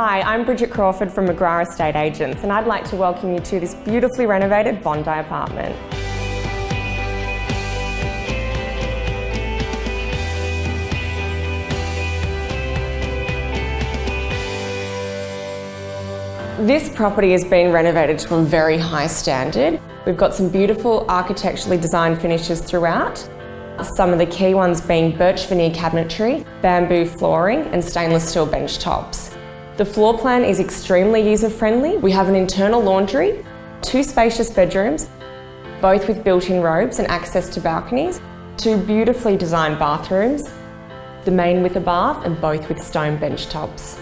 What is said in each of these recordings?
Hi, I'm Brigitte Crawford from McGrath Estate Agents and I'd like to welcome you to this beautifully renovated Bondi apartment. This property has been renovated to a very high standard. We've got some beautiful architecturally designed finishes throughout. Some of the key ones being birch veneer cabinetry, bamboo flooring and stainless steel bench tops. The floor plan is extremely user friendly. We have an internal laundry, two spacious bedrooms, both with built-in robes and access to balconies, two beautifully designed bathrooms, the main with a bath and both with stone bench tops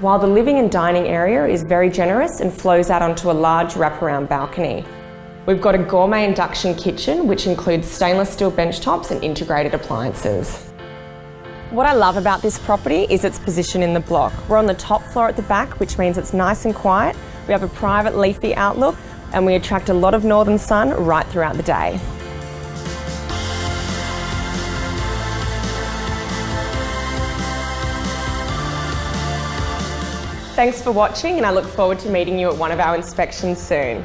while the living and dining area is very generous and flows out onto a large wraparound balcony. We've got a gourmet induction kitchen which includes stainless steel bench tops and integrated appliances. What I love about this property is its position in the block. We're on the top floor at the back which means it's nice and quiet. We have a private leafy outlook and we attract a lot of northern sun right throughout the day. Thanks for watching and I look forward to meeting you at one of our inspections soon.